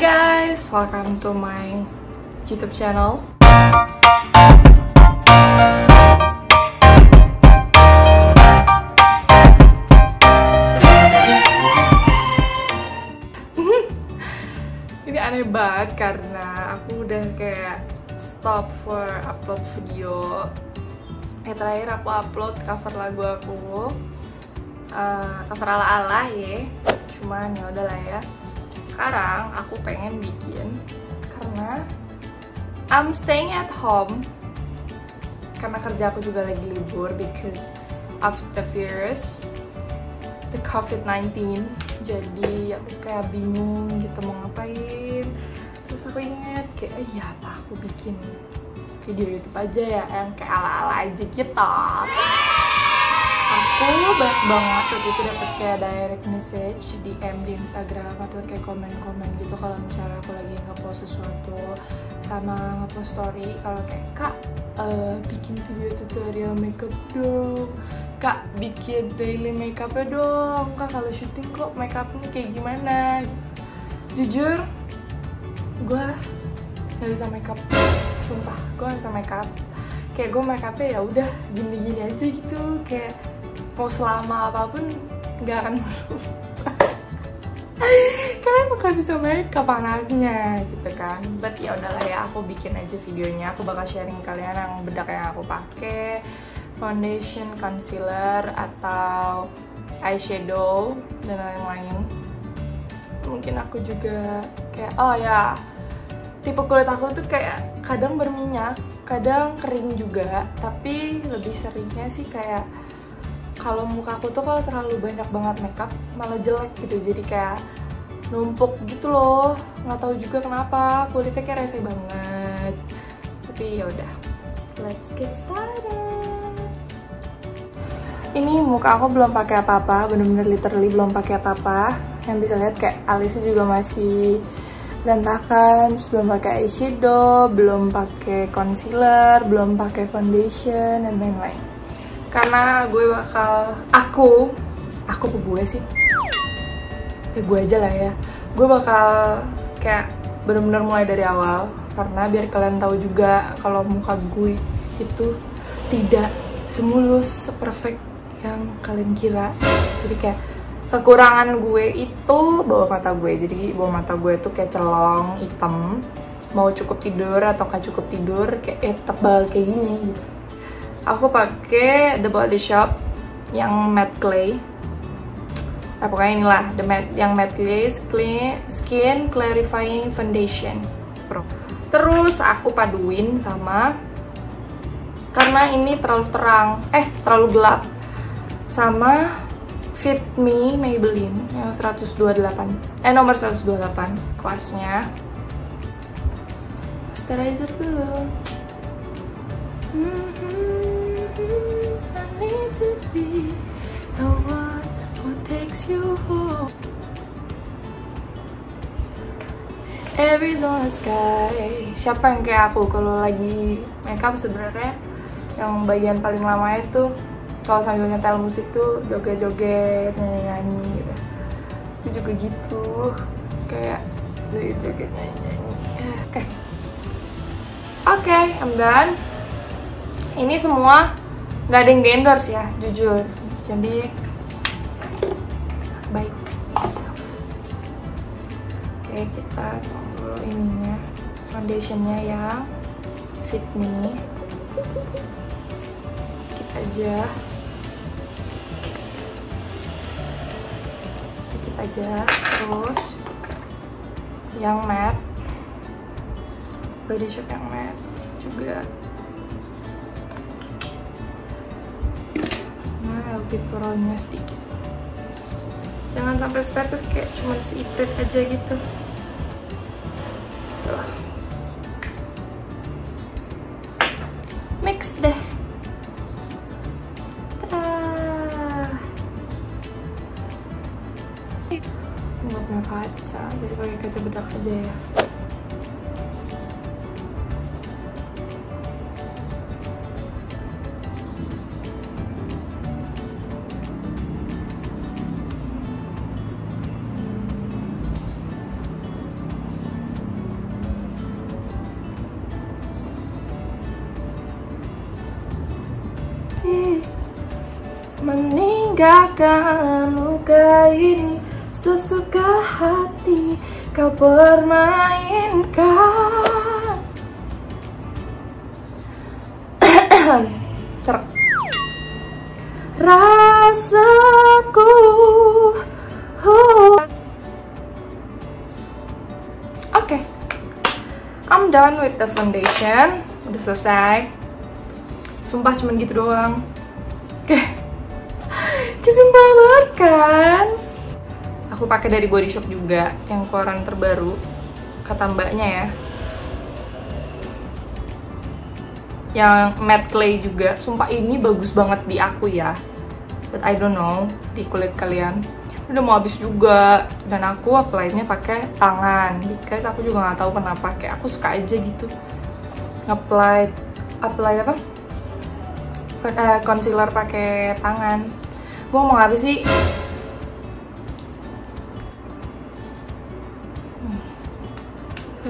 guys, welcome to my YouTube channel. Ini aneh banget karena aku udah kayak stop for upload video. Eh terakhir aku upload cover lagu aku, uh, cover ala-ala ya. Cuman ya udahlah ya sekarang aku pengen bikin karena I'm staying at home. Karena kerja aku juga lagi libur because of the virus the COVID-19 jadi aku kayak bingung gitu mau ngapain. Terus aku inget kayak eh, ya apa aku bikin video YouTube aja ya yang kayak ala-ala aja gitu aku banyak banget waktu itu dapet kayak direct message DM di Instagram atau kayak komen-komen gitu kalau misalnya aku lagi ngepost sesuatu sama ngepost story. Kalau kayak kak uh, bikin video tutorial makeup dong. Kak bikin daily makeupnya dong. Kak kalau syuting kok makeupnya kayak gimana? Jujur gue nggak bisa makeup. Sumpah gue nggak bisa makeup. Kayak gue makeupnya ya udah gini-gini aja gitu. Kayak mau selama apa pun nggak akan berubah kalian bakal bisa makeup anaknya gitu kan. But ya udahlah ya aku bikin aja videonya. Aku bakal sharing kalian yang bedak yang aku pakai foundation concealer atau eyeshadow dan lain-lain. Mungkin aku juga kayak oh ya tipe kulit aku tuh kayak kadang berminyak kadang kering juga. Tapi lebih seringnya sih kayak kalau muka aku tuh kalau terlalu banyak banget makeup malah jelek gitu. Jadi kayak numpuk gitu loh. Nggak tahu juga kenapa kulitnya kayak rese banget. Tapi ya udah let's get started. Ini muka aku belum pakai apa-apa bener-bener literally belum pakai apa-apa. Yang bisa lihat kayak alisnya juga masih berantakan terus belum pakai eyeshadow belum pakai concealer belum pakai foundation dan lain-lain karena gue bakal aku aku ke gue sih. Ke gue aja lah ya. Gue bakal kayak bener-bener mulai dari awal karena biar kalian tahu juga kalau muka gue itu tidak semulus perfect yang kalian kira. Jadi kayak kekurangan gue itu bawah mata gue. Jadi bawah mata gue tuh kayak celong hitam. Mau cukup tidur atau gak cukup tidur kayak eh, tebal kayak gini gitu aku pakai The Body Shop yang matte clay. Nah, pokoknya inilah the matte, yang matte clay skin, skin clarifying foundation. Pro. terus aku paduin sama karena ini terlalu terang eh terlalu gelap sama Fit Me Maybelline yang 128 eh nomor 128 kuasnya. Moisturizer dulu Arizona sky. Siapa yang kayak aku kalau lagi makeup sebenarnya yang bagian paling lama itu kalau sambil nyetel musik tuh joget-joget nyanyi-nyanyi gitu. Itu juga gitu kayak joget-joget nyanyi-nyanyi. Oke. Okay. Oke, okay, I'm. Ini semua nggak ada yang ya jujur jadi baik oke kita dulu ininya foundationnya yang fit me. Kita aja. Dikit aja. Terus yang matte. Body shop yang matte juga. Lebih peronya sedikit. Jangan sampai status kayak cuma seiprit aja gitu. Tuh. aja ya. Meninggalkan luka ini sesuka hati kau permainkan. Serak Rasaku Oke. Okay. I'm done with the foundation. Udah selesai. Sumpah cuman gitu doang. Oke. Kesimpel banget kan Aku pakai dari Body Shop juga Yang koran terbaru Kata mbaknya ya. Yang matte clay juga. Sumpah ini bagus banget di aku ya. But I don't know di kulit kalian. Udah mau habis juga. Dan aku apply-nya pakai tangan. Guys aku juga nggak tahu kenapa. Kayak aku suka aja gitu. Apply apply apa? Uh, concealer pakai tangan. Gue mau apa sih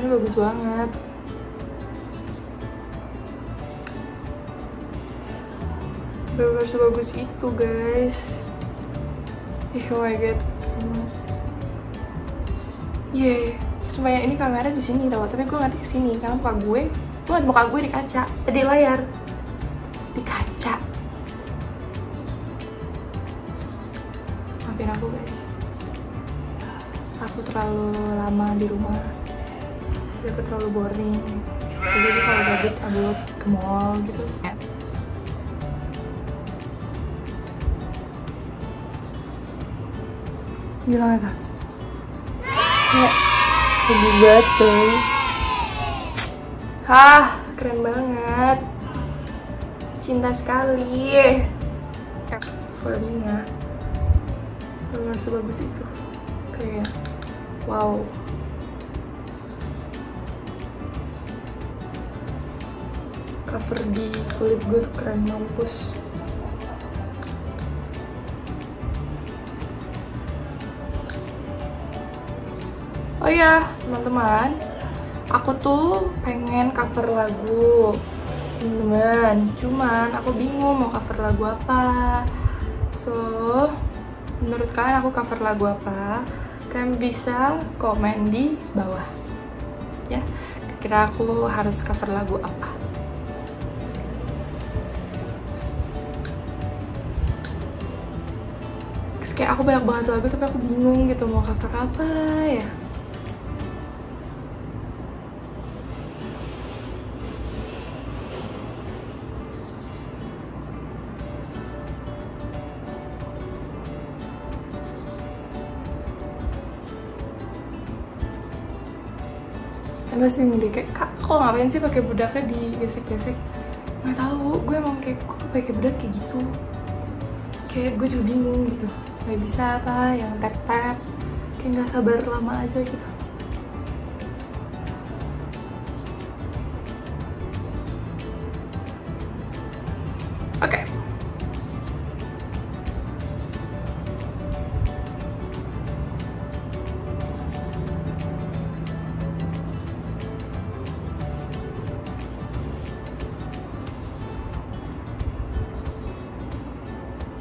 ini bagus banget. Bener-bener sebagus itu guys. Oh my god. Yeah supaya ini kamera di sini tau. Tapi gue ngerti ke sini karena muka gue gue ngeliat muka gue di kaca eh, di layar. Di kaca. Maafin aku guys. Aku terlalu lama di rumah aku terlalu boring jadi kalau gabut aku ke mall gitu. Ya Gila gak Kayak bagus banget coy. Hah, keren banget. Cinta sekali. Filmnya Benar sebagus itu. Kayak Wow Cover di kulit gue tuh keren mampus Oh ya, teman-teman, aku tuh pengen cover lagu, teman-teman. Cuman aku bingung mau cover lagu apa. So, menurut kalian aku cover lagu apa? Kalian bisa komen di bawah. Ya, kira aku harus cover lagu apa? Kayak aku banyak banget lagu tapi aku bingung gitu mau cover apa ya. Kan pasti deh kayak kak kok ngapain sih pakai bedaknya di gesek-gesek? Nggak tahu gue emang kayak kok pakai bedak kayak gitu? Kayak gue juga bingung gitu nggak bisa apa yang tap tap kayak nggak sabar lama aja gitu.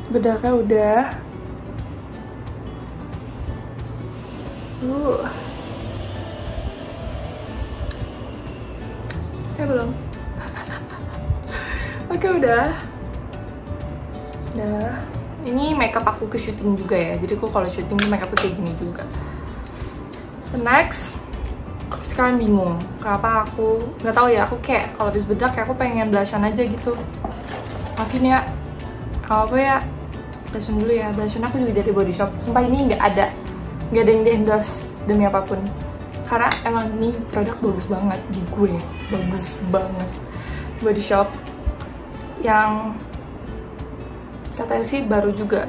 Bedaknya udah uh eh belum. Oke udah. Nah ini makeup aku ke syuting juga ya. Jadi aku kalau syuting makeup kayak gini juga. The next. Sekarang bingung. Kenapa aku nggak tahu ya. Aku kayak kalau habis bedak kayak aku pengen blushan aja gitu. Maafin ya. Apa ya. Blush dulu ya. Blush aku juga dari body shop. Sumpah ini nggak ada nggak ada yang di endorse demi apa pun. Karena emang ini produk bagus banget di gue. Bagus banget. Body shop. Yang katanya sih baru juga.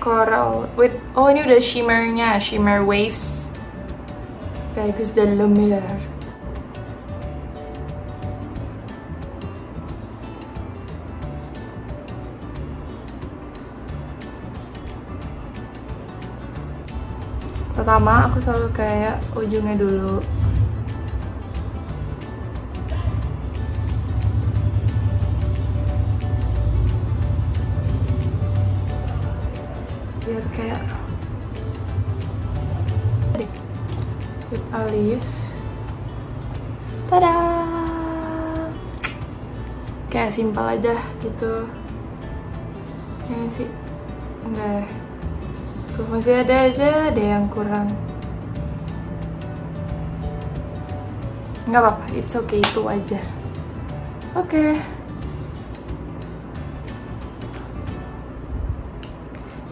Coral with oh ini udah shimmernya. Shimmer waves. Bagus dan lumiere pertama aku selalu kayak ujungnya dulu. Biar kayak lip alis tada! Kayak simpel aja gitu. Kayaknya sih enggak ya tuh masih ada aja ada yang kurang. Nggak apa-apa it's okay itu wajar oke. Okay.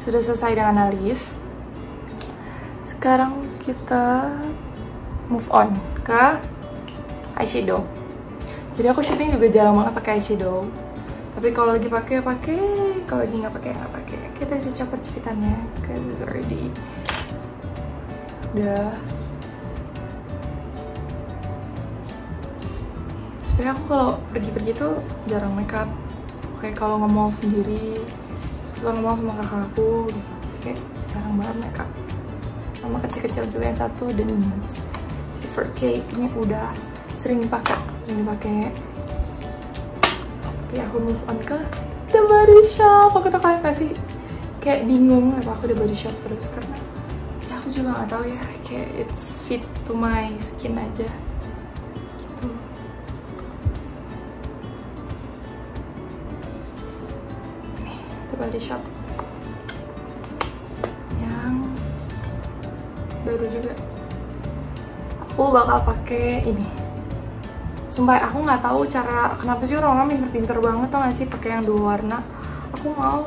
sudah selesai dengan alis. Sekarang kita move on ke eyeshadow. Jadi aku syuting juga jarang banget pakai eyeshadow. Tapi kalau lagi pakai pakai. Kalau lagi nggak pakai nggak pakai kita bisa copot cepitannya cause it's already udah. Sebenarnya aku kalau pergi-pergi tuh jarang makeup kayak kalau ngomong sendiri suka ngomong sama kakak aku gitu. Kayak jarang banget makeup sama kecil-kecil juga yang satu dan nudes. For cake ini udah sering dipakai sering dipakai. Tapi aku move on ke The Body aku tuh kalian pasti kayak bingung apa aku The Body Shop terus karena ya aku juga nggak tahu ya kayak it's fit to my skin aja. Gitu. Nih The Body Shop. Yang baru juga. Aku bakal pakai ini. Sumpah aku nggak tahu cara kenapa sih orang-orang pinter-pinter banget tau gak sih? Pakai yang dua warna. Aku mau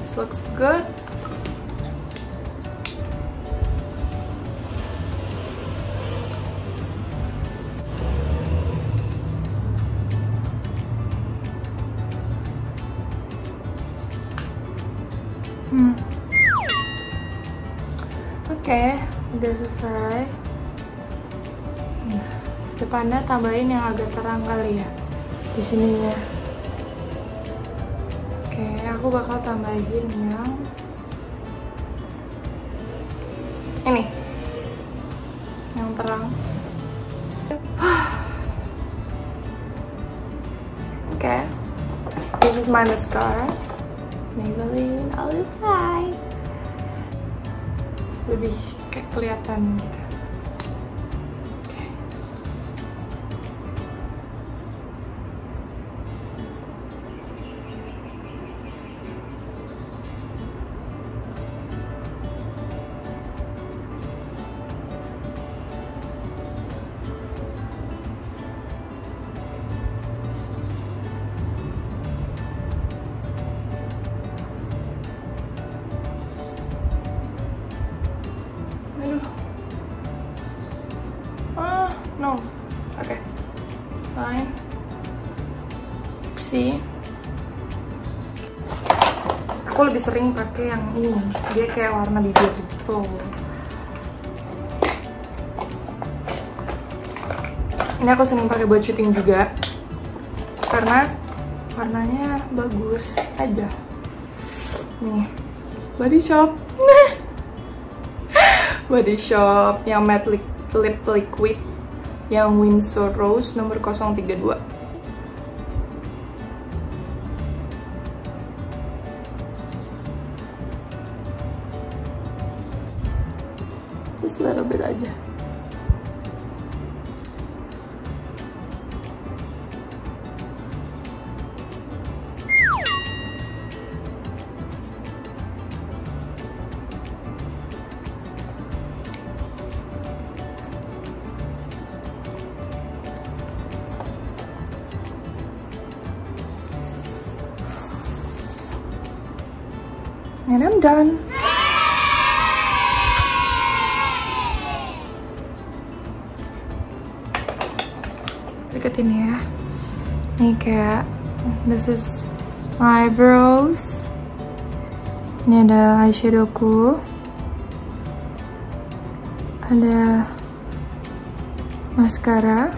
this looks good. Hmm. Oke, udah selesai. Depannya tambahin yang agak terang kali ya di sininya. Aku bakal tambahin yang ini, yang terang. Oke, this is my mascara, Maybelline the Time. Lebih kayak kelihatan gitu. Fine. See. Aku lebih sering pakai yang ini. Dia kayak warna bibir gitu. Ini aku sering pakai buat syuting juga. Karena warnanya bagus aja. Nih. Body Shop. Body Shop yang matte lip liquid yang Windsor Rose nomor 032 just a little bit aja I'm done deketin ya nih kayak this is my eyebrows Ini ada eyeshadowku. Ada mascara.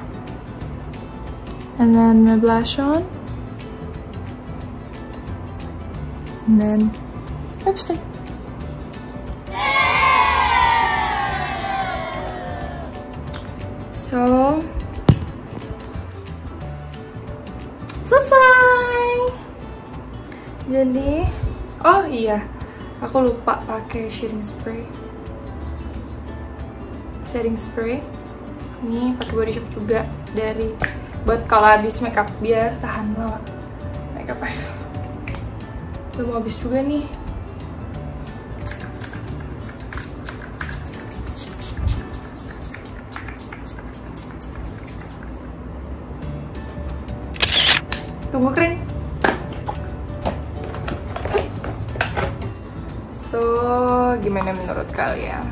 And then my blush on. And then lipstick. So, selesai. Jadi, oh iya, aku lupa pakai shedding spray. Setting spray. Ini pakai body shop juga dari buat kalau habis makeup biar tahan lama makeupnya. Udah mau habis juga nih. Tunggu kering. So gimana menurut kalian?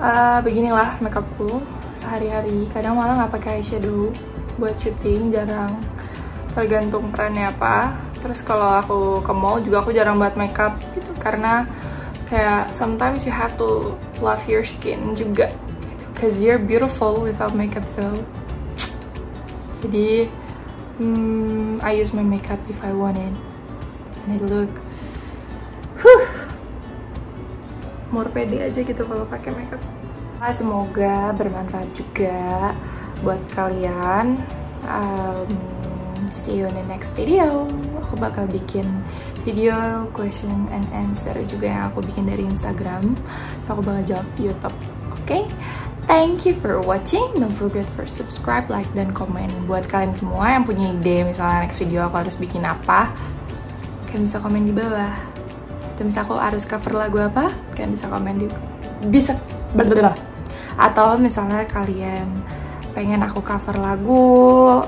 Uh, beginilah makeupku sehari-hari. Kadang malah nggak pakai eyeshadow buat syuting jarang. Tergantung perannya apa. Terus kalau aku ke mall juga aku jarang buat makeup gitu. Karena kayak sometimes you have to love your skin juga. Gitu. cause you're beautiful without makeup though jadi hmm, I use my makeup if I want it. And it look huh, more pede aja gitu kalau pakai makeup. Ah, semoga bermanfaat juga buat kalian. Um, see you in the next video. Aku bakal bikin video question and answer juga yang aku bikin dari Instagram. So aku bakal jawab YouTube oke? okay? Thank you for watching. Don't forget for subscribe, like, dan komen. Buat kalian semua yang punya ide, misalnya next video aku harus bikin apa, kalian bisa komen di bawah. Dan bisa aku harus cover lagu apa, kalian bisa komen di bisa blablabla. Atau misalnya kalian pengen aku cover lagu,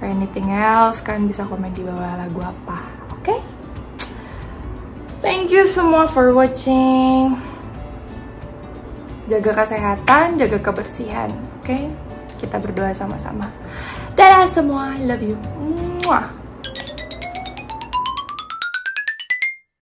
or anything else, kalian bisa komen di bawah lagu apa. Oke? Okay? Thank you semua for watching jaga kesehatan, jaga kebersihan, oke? Okay? Kita berdoa sama-sama. Dadah semua, love you. Mwah.